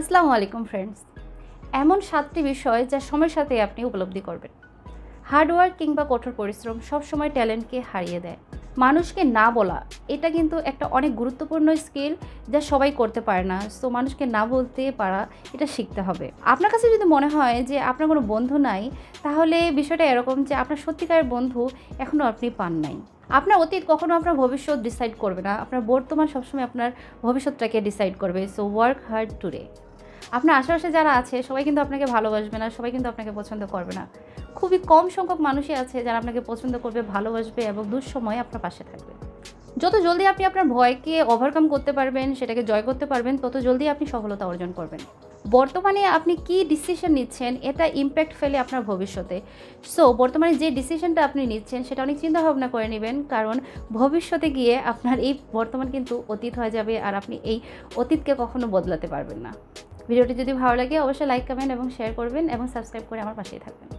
আসসালামু আলাইকুম ফ্রেন্ডস এমন সাতটি বিষয় যা সময়ের সাথে আপনি উপলব্ধি করবেন। হার্ডওয়ার্ক কিংবা কঠোর পরিশ্রম সবসময় ট্যালেন্টকে হারিয়ে দেয়। মানুষকে না বলা, এটা কিন্তু একটা অনেক গুরুত্বপূর্ণ স্কিল যা সবাই করতে পারে না। সো মানুষকে না বলতে পারা, এটা শিখতে হবে। আপনার কাছে যদি মনে হয় যে আপনার কোনো বন্ধু নাই, তাহলে বিষয়টা এরকম যে আপনার সত্যিকারের বন্ধু এখনও আপনি পান নাই। আপনার অতীত কখনো আপনার ভবিষ্যৎ ডিসাইড করবে না। আপনার বর্তমান সবসময় আপনার ভবিষ্যৎটাকে ডিসাইড করবে। সো ওয়ার্ক হার্ড টুডে আপনার আশেপাশে যারা আছে, সবাই কিন্তু আপনাকে ভালোবাসবে না, সবাই কিন্তু আপনাকে পছন্দ করবে না। খুবই কম সংখ্যক মানুষই আছে যারা আপনাকে পছন্দ করবে, ভালোবাসবে এবং দুঃসময় আপনার পাশে থাকবে। যত জলদি আপনি আপনার ভয়কে ওভারকাম করতে পারবেন, সেটাকে জয় করতে পারবেন, তত জলদি আপনি সফলতা অর্জন করবেন। বর্তমানে আপনি কি ডিসিশন নিচ্ছেন, এটা ইম্প্যাক্ট ফেলে আপনার ভবিষ্যতে। সো বর্তমানে যে ডিসিশনটা আপনি নিচ্ছেন, সেটা অনেক চিন্তা ভাবনা করে নেবেন, কারণ ভবিষ্যতে গিয়ে আপনার এই বর্তমান কিন্তু অতীত হয়ে যাবে, আর আপনি এই অতীতকে কখনো বদলাতে পারবেন না। ভিডিওটি যদি ভালো লাগে, অবশ্যই লাইক কমেন্ট এবং শেয়ার করবেন এবং সাবস্ক্রাইব করে আমার পাশেই থাকবেন।